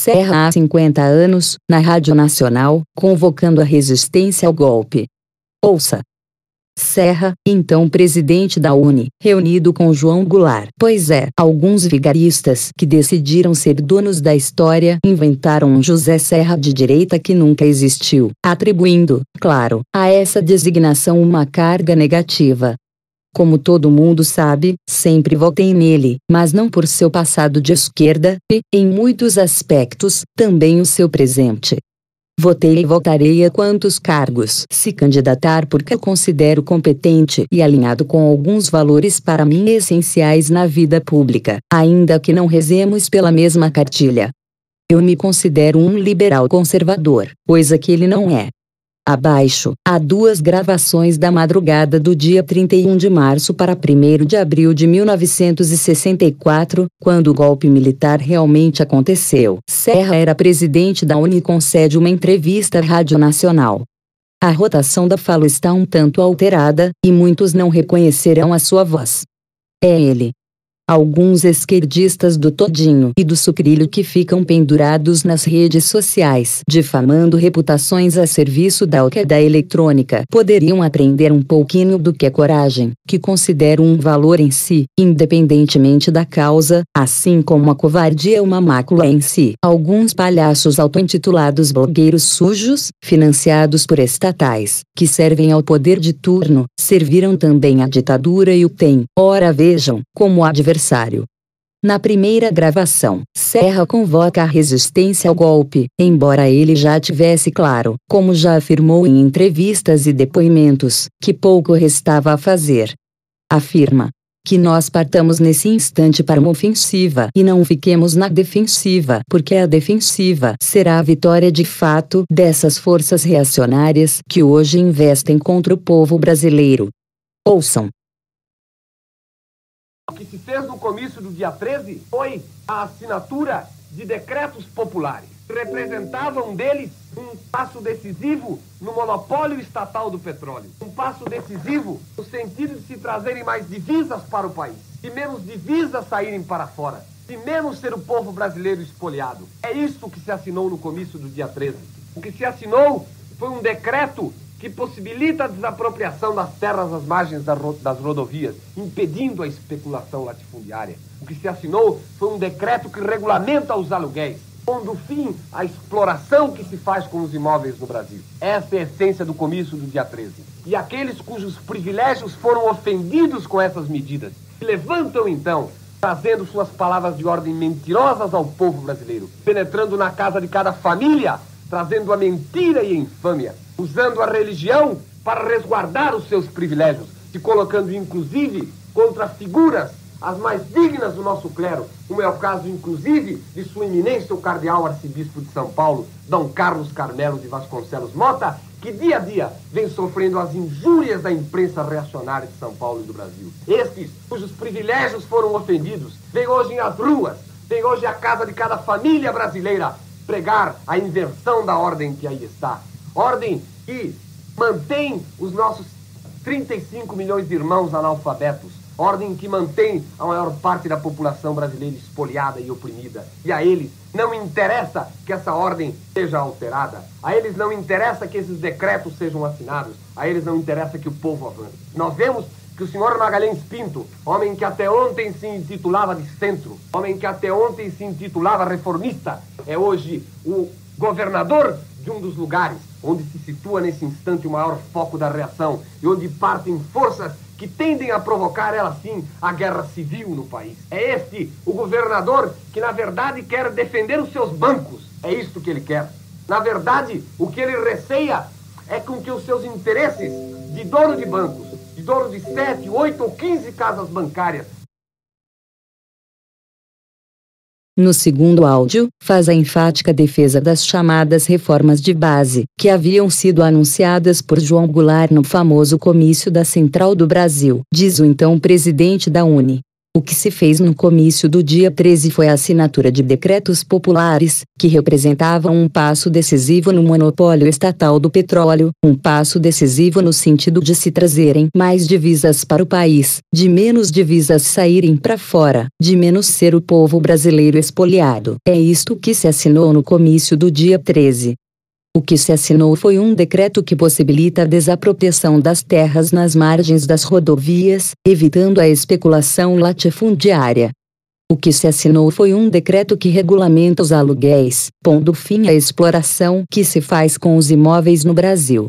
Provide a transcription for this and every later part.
Serra há 50 anos, na Rádio Nacional, convocando a resistência ao golpe. Ouça. Serra, então presidente da Uni, reunido com João Goulart. Pois é, alguns vigaristas que decidiram ser donos da história inventaram um José Serra de direita que nunca existiu, atribuindo, claro, a essa designação uma carga negativa. Como todo mundo sabe, sempre votei nele, mas não por seu passado de esquerda, e, em muitos aspectos, também o seu presente. Votei e votarei a quantos cargos se candidatar porque considero competente e alinhado com alguns valores para mim essenciais na vida pública, ainda que não rezemos pela mesma cartilha. Eu me considero um liberal conservador, coisa que ele não é. Abaixo, há duas gravações da madrugada do dia 31 de março para 1 de abril de 1964, quando o golpe militar realmente aconteceu. Serra era presidente da Uni concede uma entrevista à Rádio Nacional. A rotação da fala está um tanto alterada, e muitos não reconhecerão a sua voz. É ele, alguns esquerdistas do Todinho e do Sucrilho que ficam pendurados nas redes sociais, difamando reputações a serviço da alqueda eletrônica, poderiam aprender um pouquinho do que é coragem, que considero um valor em si, independentemente da causa, assim como a covardia é uma mácula em si. Alguns palhaços auto-intitulados blogueiros sujos, financiados por estatais, que servem ao poder de turno, serviram também à ditadura e o têm, ora vejam, como adversário adversário. Na primeira gravação, Serra convoca a resistência ao golpe, embora ele já tivesse claro, como já afirmou em entrevistas e depoimentos, que pouco restava a fazer. Afirma que nós partamos nesse instante para uma ofensiva e não fiquemos na defensiva, porque a defensiva será a vitória de fato dessas forças reacionárias que hoje investem contra o povo brasileiro. Ouçam que se fez no comício do dia 13 foi a assinatura de decretos populares. Representavam deles um passo decisivo no monopólio estatal do petróleo. Um passo decisivo no sentido de se trazerem mais divisas para o país. E menos divisas saírem para fora. E menos ser o povo brasileiro espoliado. É isso que se assinou no comício do dia 13. O que se assinou foi um decreto que possibilita a desapropriação das terras às margens das rodovias, impedindo a especulação latifundiária. O que se assinou foi um decreto que regulamenta os aluguéis, pondo fim à exploração que se faz com os imóveis no Brasil. Essa é a essência do comício do dia 13. E aqueles cujos privilégios foram ofendidos com essas medidas levantam então trazendo suas palavras de ordem mentirosas ao povo brasileiro, penetrando na casa de cada família, trazendo a mentira e a infâmia, usando a religião para resguardar os seus privilégios, se colocando inclusive contra figuras as mais dignas do nosso clero, como é o caso, inclusive, de sua eminência, o cardeal arcebispo de São Paulo, Dom Carlos Carmelo de Vasconcelos Mota, que dia a dia vem sofrendo as injúrias da imprensa reacionária de São Paulo e do Brasil. Estes, cujos privilégios foram ofendidos, vêm hoje nas ruas, vêm hoje à casa de cada família brasileira pregar a inversão da ordem que aí está. Ordem que mantém os nossos 35 milhões de irmãos analfabetos. Ordem que mantém a maior parte da população brasileira espoliada e oprimida. E a eles não interessa que essa ordem seja alterada. A eles não interessa que esses decretos sejam assinados. A eles não interessa que o povo avance. Nós vemos que o senhor Magalhães Pinto, homem que até ontem se intitulava de centro, homem que até ontem se intitulava reformista, é hoje o governador de um dos lugares onde se situa nesse instante o maior foco da reação e onde partem forças que tendem a provocar, ela sim, a guerra civil no país. É este o governador que, na verdade, quer defender os seus bancos. É isto que ele quer. Na verdade, o que ele receia é com que os seus interesses de dono de bancos, de dono de 7, 8 ou 15 casas bancárias, No segundo áudio, faz a enfática defesa das chamadas reformas de base, que haviam sido anunciadas por João Goulart no famoso comício da Central do Brasil, diz o então presidente da Uni. O que se fez no comício do dia 13 foi a assinatura de decretos populares, que representavam um passo decisivo no monopólio estatal do petróleo, um passo decisivo no sentido de se trazerem mais divisas para o país, de menos divisas saírem para fora, de menos ser o povo brasileiro espoliado. É isto que se assinou no comício do dia 13. O que se assinou foi um decreto que possibilita a desapropriação das terras nas margens das rodovias, evitando a especulação latifundiária. O que se assinou foi um decreto que regulamenta os aluguéis, pondo fim à exploração que se faz com os imóveis no Brasil.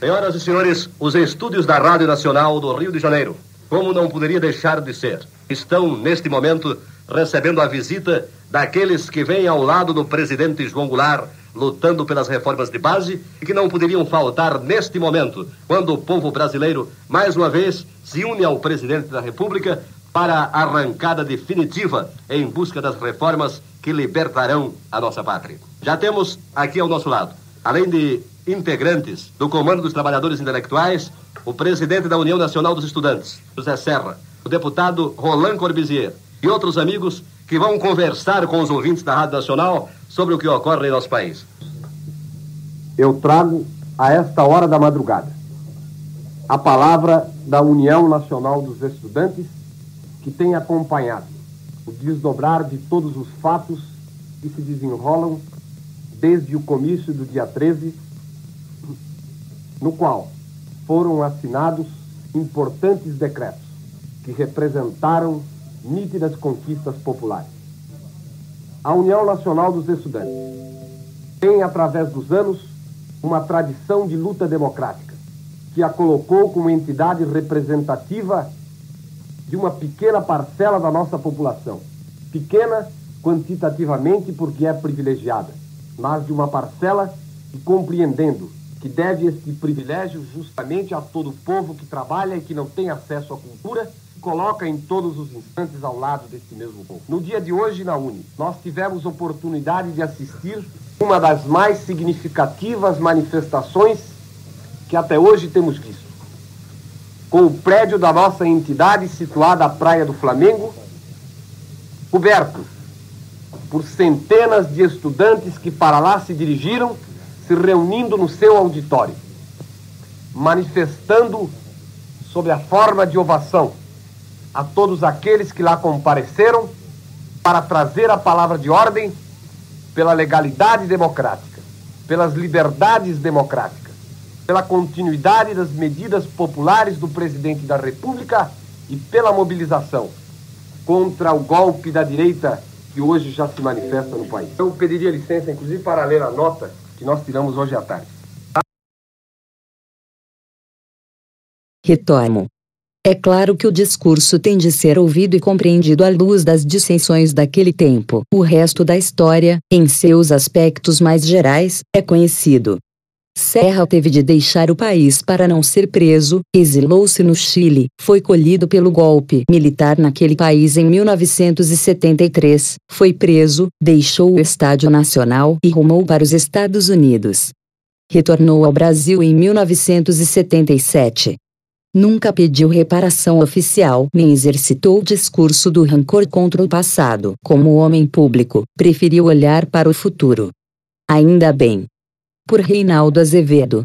Senhoras e senhores, os estúdios da Rádio Nacional do Rio de Janeiro, como não poderia deixar de ser, estão neste momento recebendo a visita daqueles que vêm ao lado do presidente João Goulart lutando pelas reformas de base e que não poderiam faltar neste momento, quando o povo brasileiro, mais uma vez, se une ao presidente da República para a arrancada definitiva em busca das reformas que libertarão a nossa pátria. Já temos aqui ao nosso lado, além de integrantes do Comando dos Trabalhadores Intelectuais, o presidente da União Nacional dos Estudantes, José Serra, o deputado Roland Corbizier, e outros amigos que vão conversar com os ouvintes da Rádio Nacional sobre o que ocorre em nosso país. Eu trago a esta hora da madrugada a palavra da União Nacional dos Estudantes que tem acompanhado o desdobrar de todos os fatos que se desenrolam desde o comício do dia 13, no qual foram assinados importantes decretos que representaram nítidas conquistas populares. A União Nacional dos Estudantes tem, através dos anos, uma tradição de luta democrática, que a colocou como entidade representativa de uma pequena parcela da nossa população. Pequena quantitativamente porque é privilegiada, mas de uma parcela que, compreendendo que deve este privilégio justamente a todo o povo que trabalha e que não tem acesso à cultura, coloca em todos os instantes ao lado desse mesmo povo. No dia de hoje, na Uni, nós tivemos oportunidade de assistir uma das mais significativas manifestações que até hoje temos visto. Com o prédio da nossa entidade situada à Praia do Flamengo, coberto por centenas de estudantes que para lá se dirigiram, se reunindo no seu auditório, manifestando sob a forma de ovação a todos aqueles que lá compareceram para trazer a palavra de ordem pela legalidade democrática, pelas liberdades democráticas, pela continuidade das medidas populares do presidente da República e pela mobilização contra o golpe da direita que hoje já se manifesta no país. Eu pediria licença, inclusive, para ler a nota que nós tiramos hoje à tarde. Retomo. É claro que o discurso tem de ser ouvido e compreendido à luz das dissensões daquele tempo. O resto da história, em seus aspectos mais gerais, é conhecido. Serra teve de deixar o país para não ser preso, exilou-se no Chile, foi colhido pelo golpe militar naquele país em 1973, foi preso, deixou o Estádio Nacional e rumou para os Estados Unidos. Retornou ao Brasil em 1977. Nunca pediu reparação oficial nem exercitou o discurso do rancor contra o passado. Como homem público, preferiu olhar para o futuro. Ainda bem. Por Reinaldo Azevedo